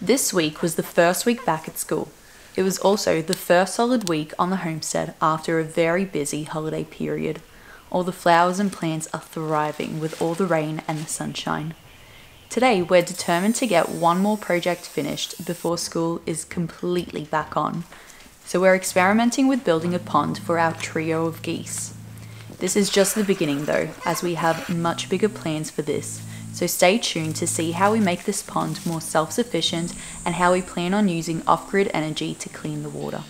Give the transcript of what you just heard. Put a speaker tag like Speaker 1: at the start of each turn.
Speaker 1: This week was the first week back at school. It was also the first solid week on the homestead after a very busy holiday period. All the flowers and plants are thriving with all the rain and the sunshine. Today, we're determined to get one more project finished before school is completely back on. So, we're experimenting with building a pond for our trio of geese. This is just the beginning, though, as we have much bigger plans for this. So, stay tuned to see how we make this pond more self sufficient and how we plan on using off grid energy to clean the water.